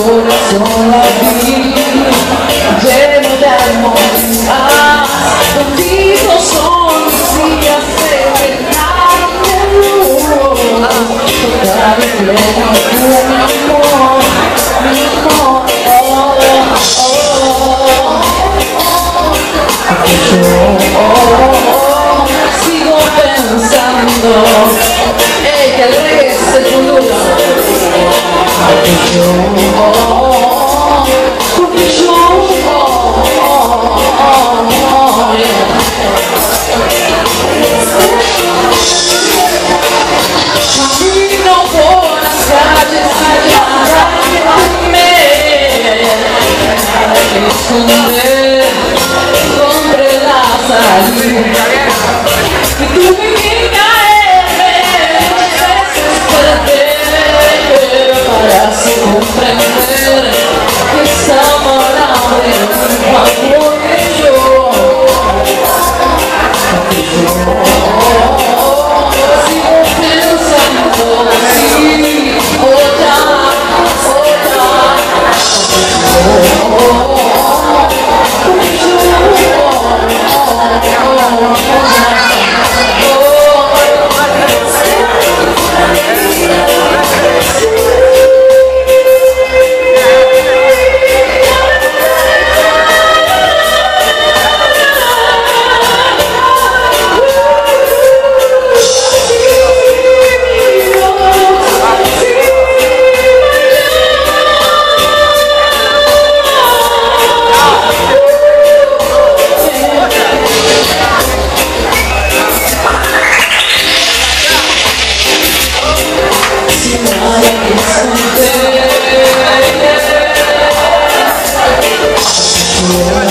corazón la vida. oh, oh. oh. Yeah.